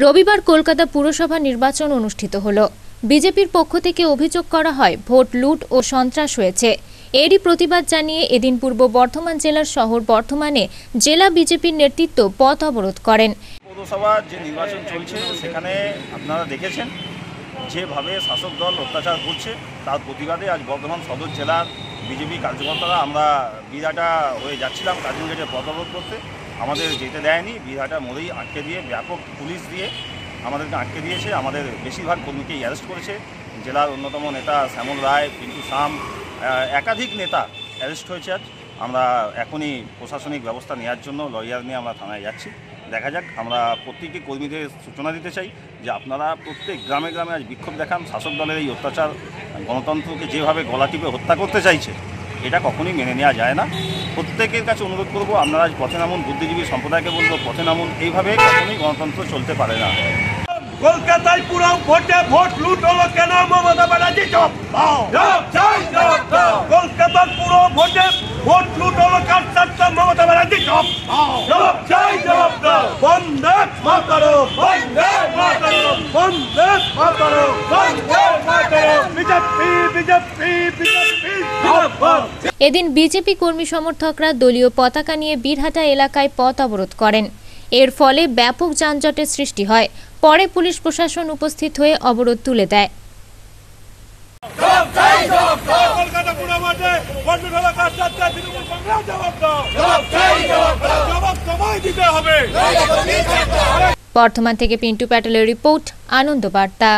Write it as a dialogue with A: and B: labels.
A: রবিবার কলকাতা পুরসভা নির্বাচন অনুষ্ঠিত হল। বিজেপির পক্ষ থেকে অভিযোগ করা হয়, ভোট লুট ও সন্ত্রাস হয়েছে। এরই প্রতিবাদ জানিয়ে এদিন পূর্ব বর্ধমান জেলার শহর বর্ধমানে জেলা বিজেপির নেতৃত্ব পথ অবরোধ করেন।
B: পৌরসভার যে নির্বাচন চলছে, সেখানে আপনারা দেখেছেন যেভাবে শাসক দল অত্যাচার করছে, তার প্রতিবাদে আজ বর্ধমান সদর জেলার বিজেপি কার্যকর্তারা আমরা বিরাটা হয়ে যাচ্ছিলাম কাজিন গেটে পথ অবরোধ করতে। আমাদের যেতে দেয়নি বিরাটা মোড়েই আটকে দিয়ে ব্যাপক পুলিশ দিয়ে আমাদেরকে আটকে দিয়েছে। আমাদের বেশিরভাগ কর্মীকেই অ্যারেস্ট করেছে। জেলার অন্যতম নেতা শ্যামল রায় পিন্টু আহ, একাধিক নেতা অ্যারেস্ট হয়েছে আজ। আমরা এখনই প্রশাসনিক ব্যবস্থা নেওয়ার জন্য লয়ার নিয়ে আমরা থানায় যাচ্ছি। দেখা যাক আমরা প্রত্যেকটি কর্মীদের সূচনা দিতে চাই যে আপনারা প্রত্যেক গ্রামে গ্রামে আজ বিক্ষোভ দেখান। শাসক দলের এই অত্যাচার গণতন্ত্রকে যেভাবে গলা টিপে হত্যা করতে চাইছে এটা কখনোই মেনে নেওয়া যায় না। প্রত্যেকের কাছে অনুরোধ করব আপনারা আজ পথে নামুন বুদ্ধিজীবী সম্প্রদায়কে বলব পথে নামুন এইভাবে কখনোই গণতন্ত্র চলতে পারে না।
C: কলকাতায় পুরো ভোটে ভোট লুট হলো কেন? মমতা ব্যানার্জি কলকাতার পুরো ভোটে ভোট লুট হলো কার মমতা ব্যানার্জি দাও। জবাব চাই দাও। বন্দে মাতারো বন্দে মাতারো বন্দে মাতারো বন্দে মাতারো বিজেপি বিজেপি বিজেপি।
A: এদিন বিজেপি কর্মী সমর্থকরা দলীয় পতাকা নিয়ে বীরহাটা এলাকায় পথ অবরোধ করেন। এর ফলে ব্যাপক যানজটের সৃষ্টি হয়। পরে পুলিশ প্রশাসন উপস্থিত হয়ে অবরোধ তুলে দেয়। বর্ধমান থেকে পিন্টু প্যাটেলের রিপোর্ট, আনন্দ বার্তা।